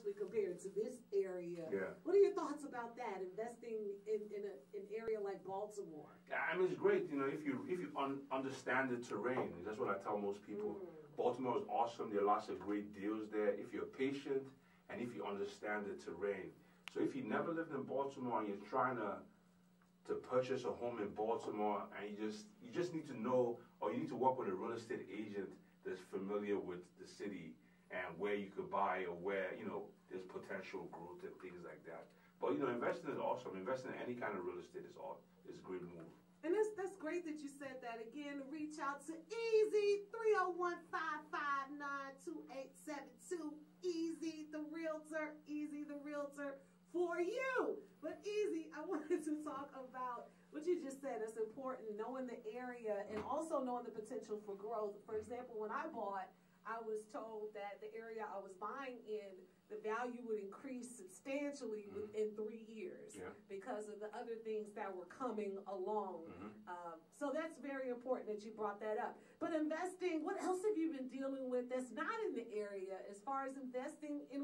especially compared to this area. Yeah. What are your thoughts about that? Investing in, in a, an area like Baltimore. I mean, it's great. You know, if you if you un- understand the terrain, that's what I tell most people. Mm. Baltimore is awesome. There are lots of great deals there. If you're patient and if you understand the terrain. So if you never lived in Baltimore and you're trying to to purchase a home in Baltimore and you just you just need to know or you need to work with a real estate agent that's familiar with the city and where you could buy or where you know there's potential growth and things like that. But you know, investing is awesome. Investing in any kind of real estate is all is a great move. And that's that's great that you said that. Again, reach out to Eze 301-559-2872. Eze the realtor, Eze the realtor for you. But Eze, I wanted to talk about what you just said. It's important knowing the area and also knowing the potential for growth. For example, when I bought I was told that the area I was buying in, the value would increase substantially Mm-hmm. within three years Yeah. because of the other things that were coming along. Mm-hmm. Um, so that's very important that you brought that up. But investing, what else have you been dealing with that's not in the area as far as investing in